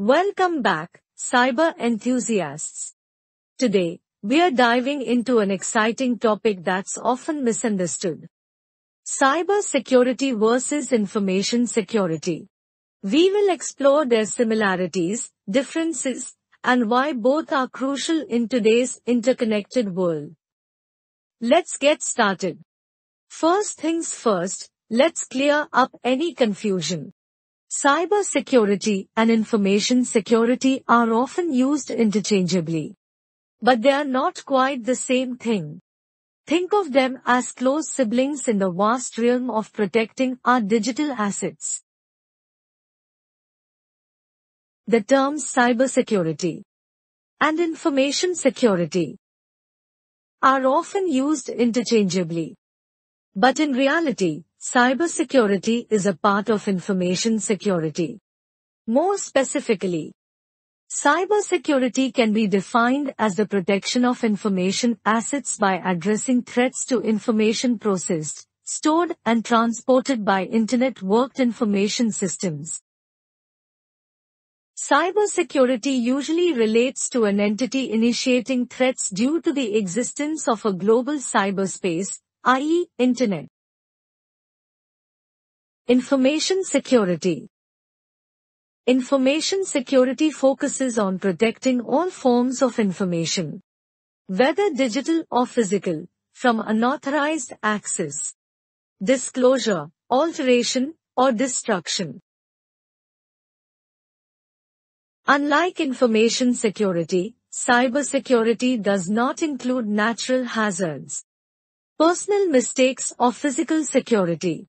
Welcome back, cyber enthusiasts. Today, we are diving into an exciting topic that's often misunderstood. Cyber security versus information security. We will explore their similarities, differences, and why both are crucial in today's interconnected world. Let's get started. First things first, let's clear up any confusion. Cyber security and information security are often used interchangeably. But they are not quite the same thing. Think of them as close siblings in the vast realm of protecting our digital assets. The terms cybersecurity and information security are often used interchangeably. But in reality, Cybersecurity is a part of information security. More specifically, cybersecurity can be defined as the protection of information assets by addressing threats to information processed, stored and transported by internet-worked information systems. Cybersecurity usually relates to an entity initiating threats due to the existence of a global cyberspace, i.e., Internet. Information security. Information security focuses on protecting all forms of information, whether digital or physical, from unauthorized access, disclosure, alteration, or destruction. Unlike information security, cybersecurity does not include natural hazards, personal mistakes or physical security.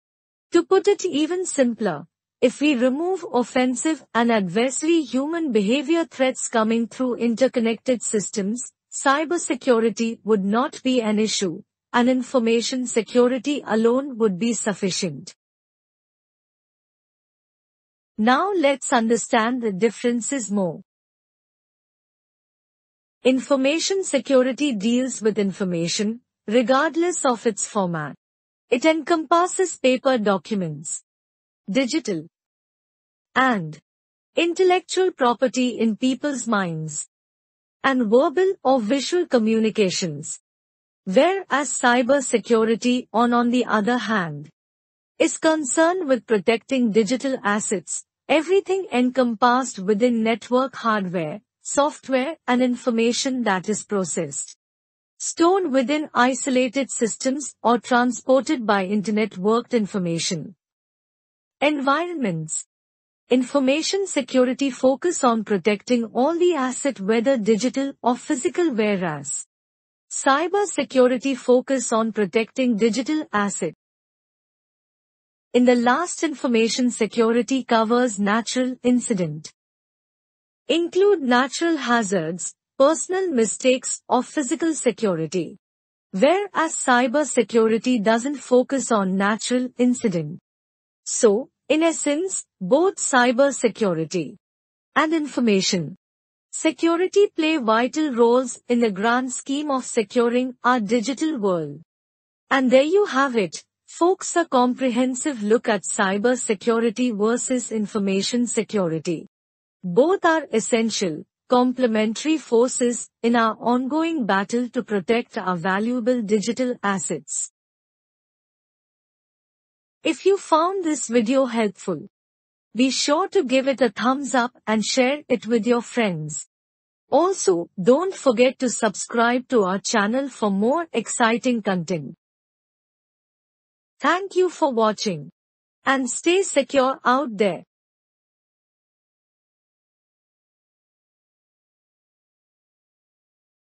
To put it even simpler, if we remove offensive and adversely human behavior threats coming through interconnected systems, cybersecurity would not be an issue, and information security alone would be sufficient. Now let's understand the differences more. Information security deals with information, regardless of its format. It encompasses paper documents, digital, and intellectual property in people's minds, and verbal or visual communications. Whereas cyber security on on the other hand, is concerned with protecting digital assets, everything encompassed within network hardware, software and information that is processed stored within isolated systems or transported by internet-worked information. Environments Information security focus on protecting all the asset whether digital or physical whereas cyber security focus on protecting digital asset. In the last information security covers natural incident. Include natural hazards, personal mistakes or physical security. Whereas cyber security doesn't focus on natural incident. So, in essence, both cyber security and information security play vital roles in the grand scheme of securing our digital world. And there you have it, folks a comprehensive look at cyber security versus information security. Both are essential, complementary forces in our ongoing battle to protect our valuable digital assets. If you found this video helpful, be sure to give it a thumbs up and share it with your friends. Also, don't forget to subscribe to our channel for more exciting content. Thank you for watching and stay secure out there.